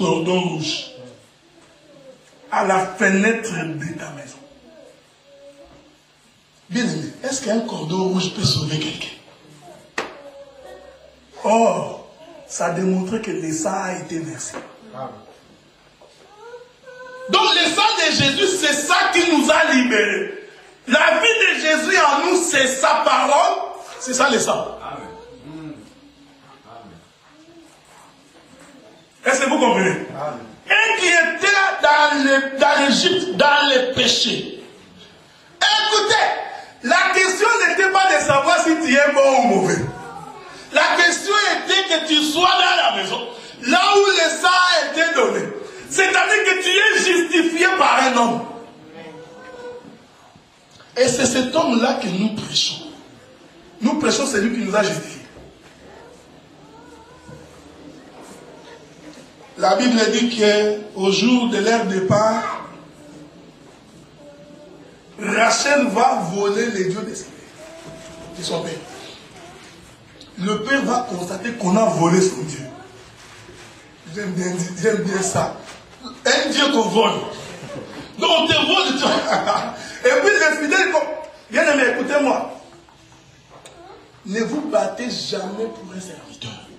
cordon rouge à la fenêtre de ta maison. Bien aimé, est-ce qu'un cordon rouge peut sauver quelqu'un? Or, ça a démontré que le sang a été versé. Donc le sang de Jésus, c'est ça qui nous a libérés. La vie de Jésus en nous, c'est sa parole, c'est ça le sang. Est-ce que vous comprenez Et qui était dans l'Égypte, dans les péchés. Écoutez, la question n'était pas de savoir si tu es bon ou mauvais. La question était que tu sois dans la maison, là où le sang a été donné. C'est-à-dire que tu es justifié par un homme. Et c'est cet homme-là que nous prêchons. Nous prêchons celui qui nous a justifiés. La Bible dit qu'au jour de leur départ, Rachel va voler les dieux de son père. Le père va constater qu'on a volé son Dieu. J'aime bien, bien, ça. Un Dieu qu'on vole. Donc on te vole. Et puis les fidèles, bien aimé, écoutez-moi. Ne vous battez jamais pour un serviteur.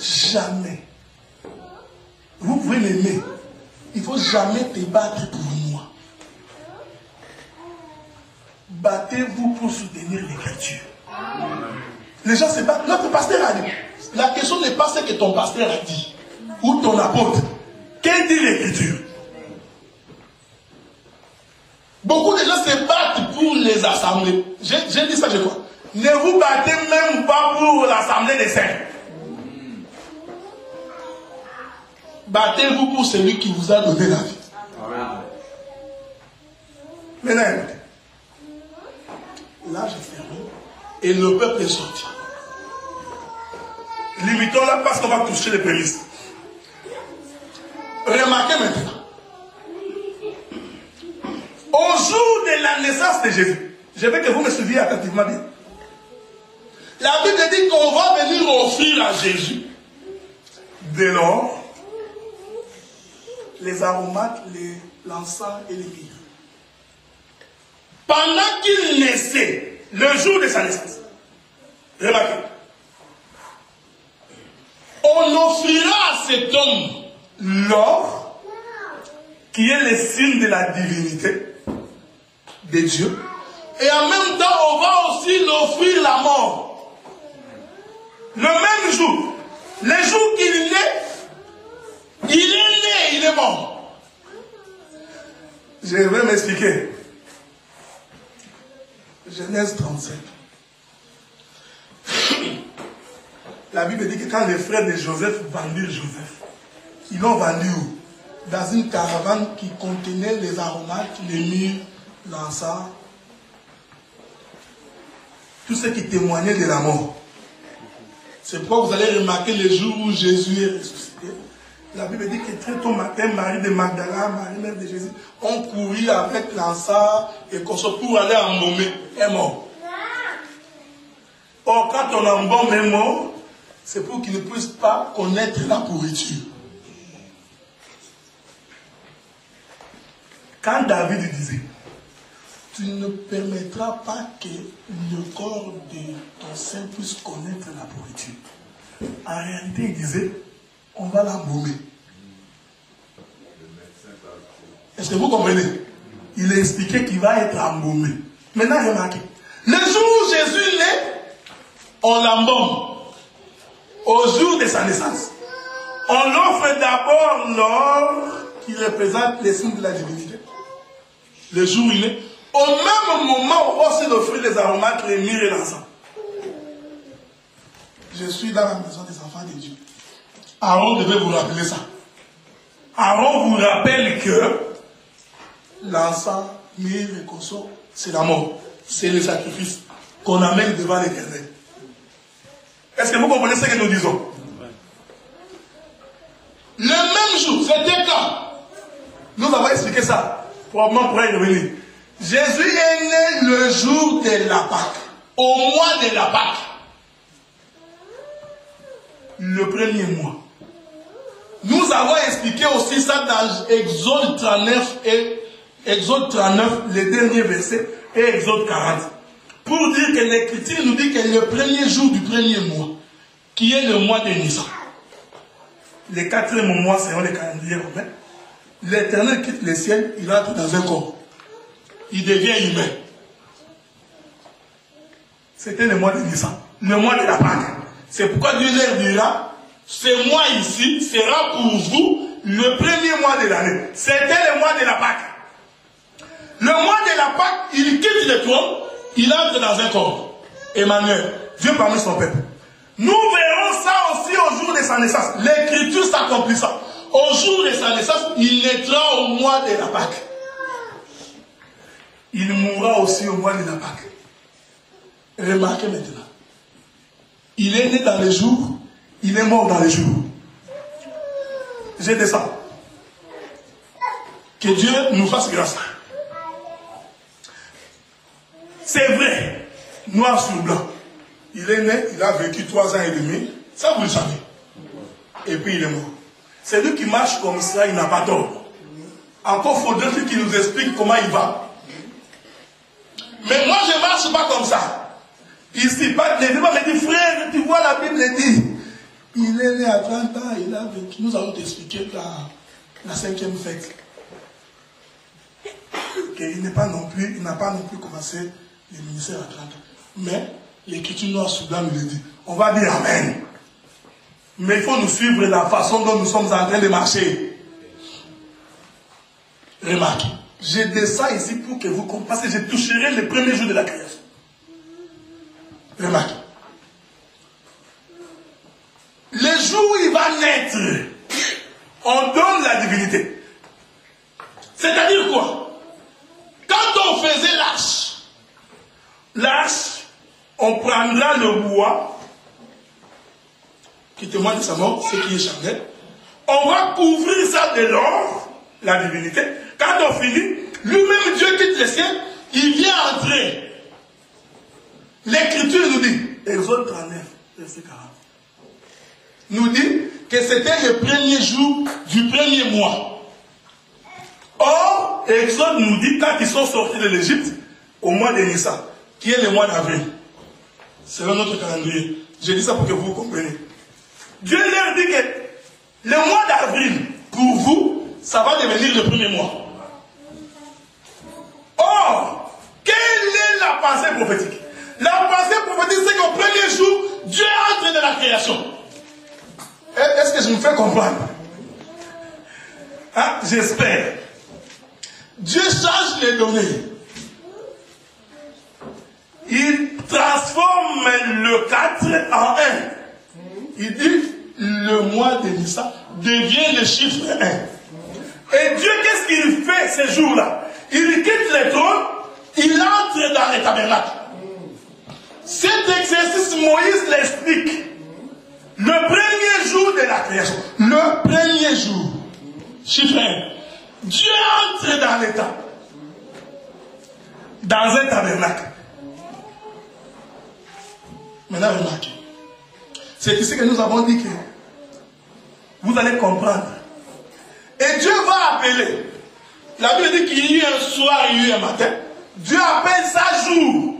Jamais. Vous pouvez l'aimer. Il ne faut jamais te battre pour moi. Battez-vous pour soutenir l'écriture. Les gens se battent. Notre pasteur a dit. La question n'est pas ce que ton pasteur a dit. Ou ton apôtre. Qu'est-ce dit l'écriture? Beaucoup de gens se battent pour les assemblées. J'ai dit ça, je crois. Ne vous battez même pas pour l'assemblée des saints. Battez-vous pour celui qui vous a donné la vie. Maintenant, là, je ferme. Et le peuple est sorti. Limitons-la parce qu'on va toucher les prémices. Remarquez maintenant. Au jour de la naissance de Jésus, je veux que vous me suiviez attentivement bien. La Bible dit qu'on va venir offrir à Jésus de l'or, les aromates, l'encens et les myrrhes. Pendant qu'il naissait, le jour de sa naissance, remarquez, on offrira à cet homme l'or, qui est le signe de la divinité de Dieu, et en même temps, on va aussi l'offrir la mort. Le même jour, le jour qu'il naît, il est né, il Je vais m'expliquer. Genèse 37. La Bible dit que quand les frères de Joseph vendirent Joseph, ils l'ont vendu où? Dans une caravane qui contenait les aromates, les myrrhes, l'encens, tout ce qui témoignait de la mort. C'est pourquoi vous allez remarquer le jour où Jésus est ressuscité. La Bible dit que très tôt matin, Marie de Magdala, Marie mère de Jésus, ont couru avec l'encens et qu'on se pour aller embaumer. Est mort. Or, quand on embaume est mort, c'est pour qu'il ne puisse pas connaître la pourriture. Quand David disait, tu ne permettras pas que le corps de ton sein puisse connaître la pourriture. En réalité, il disait, on va l'embaumer. Est-ce que vous comprenez? Il a expliqué qu'il va être embaumé. Maintenant, remarquez. Le jour où Jésus naît, on l'embaume. Au jour de sa naissance. On offre d'abord l'or qui représente les signes de la divinité. Le jour où il est. Au même moment, on va aussi offrir les aromates, les myrrhes et l'encens. Je suis dans la maison des enfants de Dieu. Aaron devait vous rappeler ça. Aaron vous rappelle que myrrhe et c'est la mort. C'est le sacrifice qu'on amène devant l'éternel. Est-ce que vous comprenez ce que nous disons? Le même jour, c'était quand Nous avons expliqué ça. Probablement pour y revenir. Jésus est né le jour de la Pâque. Au mois de la Pâque. Le premier mois. Avons expliqué aussi ça dans Exode 39 et Exode 39, les derniers versets, et Exode 40. Pour dire que l'Écriture nous dit que le premier jour du premier mois, qui est le mois de Nissan, le quatrième mois selon le calendrier romain, l'Éternel quitte le ciel, il entre dans un corps. Il devient humain. C'était le mois de Nissan, le mois de la Pâque. C'est pourquoi Dieu leur dira, ce mois ici sera pour vous le premier mois de l'année. C'était le mois de la Pâque. Le mois de la Pâque, il quitte le trône, il entre dans un corps. Emmanuel, Dieu parmi son peuple. Nous verrons ça aussi au jour de sa naissance. L'écriture s'accomplit ça. Au jour de sa naissance, il naîtra au mois de la Pâque. Il mourra aussi au mois de la Pâque. Remarquez maintenant. Il est né dans les jours, il est mort dans les jours. J'ai des ça. Que Dieu nous fasse grâce. C'est vrai, noir sur blanc. Il est né, il a vécu trois ans et demi. Ça, vous le savez. Et puis il est mort. C'est lui qui marche comme ça, il n'a pas tort. Encore faudrait-il qu'il nous explique comment il va. Mais moi, je ne marche pas comme ça. Ici, pas, les pas me dit, frère, tu vois, la Bible dit, il est né à 30 ans, il a vécu. Nous allons t'expliquer la, la cinquième fête. Il n'est pas non plus, il n'a pas non plus commencé le ministère à 30 ans. Mais l'écriture noire soudain nous le dit. On va dire Amen. Mais il faut nous suivre la façon dont nous sommes en train de marcher. Remarquez, j'ai des ça ici pour que vous compreniez. Je toucherai le premier jour de la création. Remarquez. Le où il va naître, on donne la divinité. C'est-à-dire quoi? Quand on faisait l'arche, l'arche, on prendra le bois qui témoigne de sa mort, ce qui est charnel. On va couvrir ça de l'or, la divinité. Quand on finit, lui-même Dieu quitte le ciel, il vient entrer. L'écriture nous dit, Exode 39, verset 40, nous dit que c'était le premier jour du premier mois. Or, Exode nous dit, quand ils sont sortis de l'Égypte, au mois de Nissan, qui est le mois d'avril, selon notre calendrier, je dis ça pour que vous compreniez. Dieu leur dit que le mois d'avril, pour vous, ça va devenir le premier mois. Or, quelle est la pensée prophétique? La pensée prophétique, c'est qu'au premier jour, Dieu entre dans la création. Est-ce que je me fais comprendre? Hein? J'espère. Dieu change les données. Il transforme le 4 en 1. Il dit, le mois de Nissa devient le chiffre 1. Et Dieu, qu'est-ce qu'il fait ces jours-là Il quitte les trônes, il entre dans les tabernacles. Cet exercice, Moïse l'explique. Le premier jour de la création, le premier jour, chiffre 1, Dieu entre dans l'état, dans un tabernacle. Maintenant, remarquez. C'est ici que nous avons dit que vous allez comprendre. Et Dieu va appeler. La Bible dit qu'il y a eu un soir, il y a eu un matin. Dieu appelle ça jour.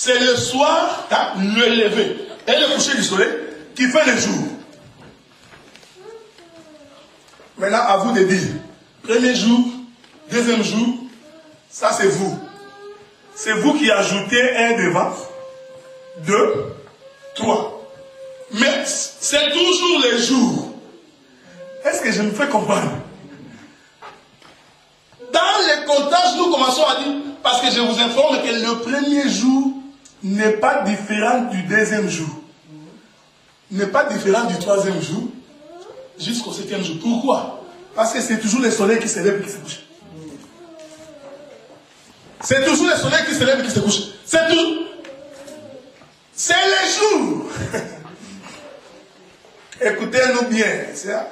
C'est le soir, le lever et le coucher du soleil qui fait le jour. Maintenant, à vous de dire. Premier jour, deuxième jour, ça c'est vous. C'est vous qui ajoutez un devant, deux, trois. Mais c'est toujours les jours. Est-ce que je me fais comprendre? Dans les comptages, nous commençons à dire, parce que je vous informe que le premier jour n'est pas différent du deuxième jour, n'est pas différent du troisième jour, jusqu'au septième jour. Pourquoi? Parce que c'est toujours le soleil qui se lève et qui se couche. C'est toujours le soleil qui se lève et qui se couche. C'est tout. C'est les jours. Écoutez-nous bien. Euh,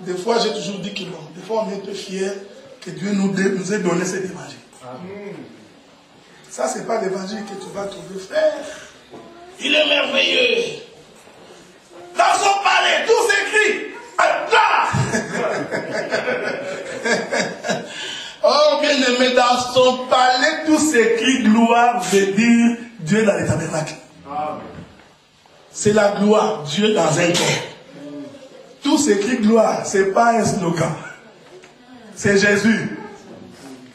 des fois, j'ai toujours dit que bon, des fois, on est un peu fier que Dieu nous, nous ait donné cet évangile. Ça, ce n'est pas l'évangile que tu vas trouver, frère. Il est merveilleux. Dans son palais, tout s'écrit. oh, bien-aimé, dans son palais, tout s'écrit gloire veut dire Dieu dans les tabernacles. C'est la gloire, Dieu dans un corps. Tout s'écrit gloire, c'est pas un slogan. C'est Jésus.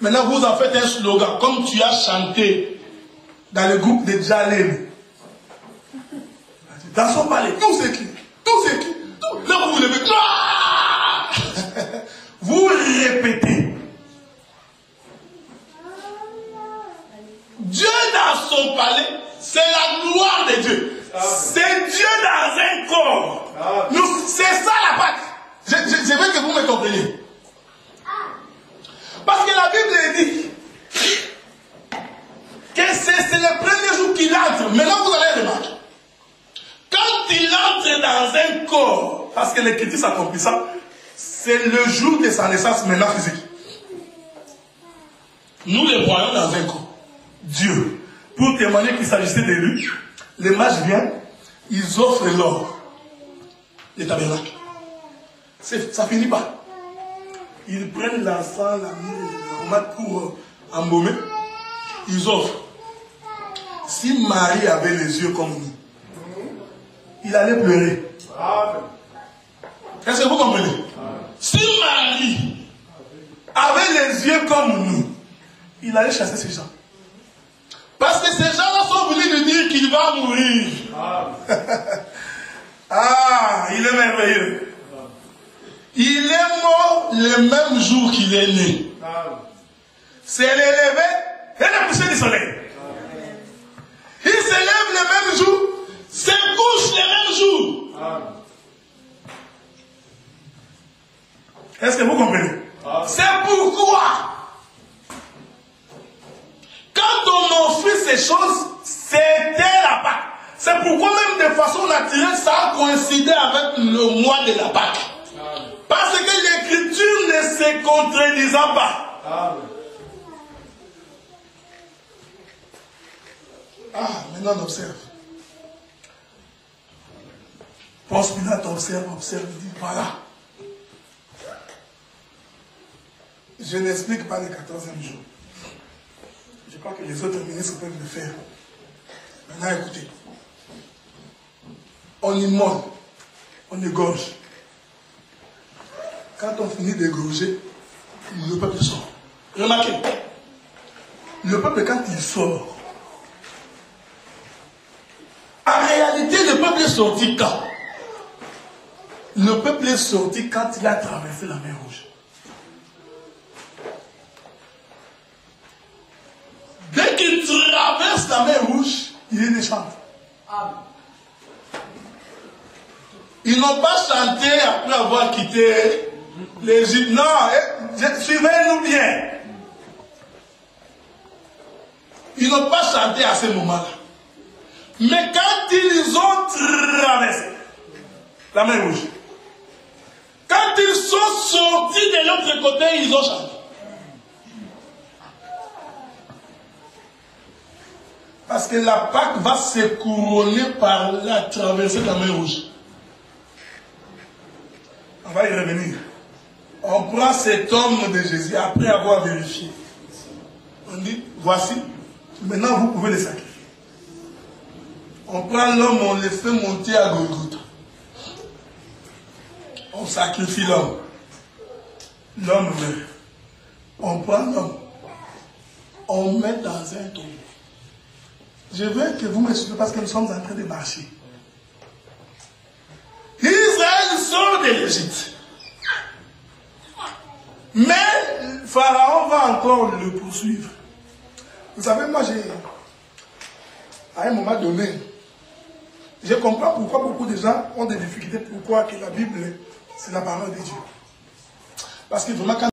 Maintenant, vous en faites un slogan, comme tu as chanté dans le groupe de Jalem. Dans son palais, tout s'écrit. Tout s'écrit. Là, vous vous levez, gloire Vous répétez. Dieu dans son palais, c'est la gloire de Dieu. C'est Dieu dans un corps. C'est ça la Pâque. Je, veux que vous me compreniez. Parce que la Bible dit que c'est le premier jour qu'il entre. Maintenant, vous allez remarquer. Quand il entre dans un corps, parce que l'écriture s'accomplit ça, c'est le jour de sa naissance maintenant physique. Nous les voyons dans un corps. Dieu. Pour témoigner qu'il s'agissait de lui, les mages viennent, ils offrent l'or, les tabernacles. Ça finit pas. Ils prennent l'encens, la mire, pour euh, embaumer. Ils offrent. Si Marie avait les yeux comme nous, il allait pleurer. Est-ce que vous comprenez? Si Marie avait les yeux comme nous, il allait chasser ces gens. Parce que ces gens-là sont venus lui dire qu'il va mourir. ah, il est merveilleux. Il est mort le même jour qu'il est né. C'est l'élevé et le coucher du soleil. Il se lève le même jour, se couche le même jour. Est-ce que vous comprenez? C'est pourquoi? Quand on offrit ces choses, c'était la Pâque. C'est pourquoi même de façon naturelle, ça a coïncidé avec le mois de la Pâque. Parce que l'écriture ne se contredisant pas. Ah, maintenant on observe. Pilate observe, observe, dit voilà. Je n'explique pas le 14e jour. Je crois que les autres ministres peuvent le faire. Maintenant, écoutez. On immole, on égorge. Quand on finit d'égorger, le peuple sort. Remarquez, le peuple, quand il sort, en réalité, le peuple est sorti quand? Le peuple est sorti quand il a traversé la mer rouge. Dès qu'il traverse la mer rouge, il est. Ils n'ont pas chanté après avoir quitté l'Égypte. Non, eh, suivez-nous bien. Ils n'ont pas chanté à ce moment-là. Mais quand ils ont traversé la mer rouge, quand ils sont sortis de l'autre côté, ils ont chanté. Parce que la Pâque va se couronner par la traversée de la mer rouge. On va y revenir. On prend cet homme de Jésus après avoir vérifié. On dit, voici, maintenant vous pouvez le sacrifier. On prend l'homme, on le fait monter à Golgotha. On sacrifie l'homme. L'homme meurt. On prend l'homme. On met dans un tombeau. Je veux que vous me suiviez parce que nous sommes en train de marcher. Israël sort de l'Égypte. Mais Pharaon va encore le poursuivre. Vous savez, moi, j'ai, à un moment donné, je comprends pourquoi beaucoup de gens ont des difficultés, pourquoi que la Bible, c'est la parole de Dieu. Parce que vraiment, quand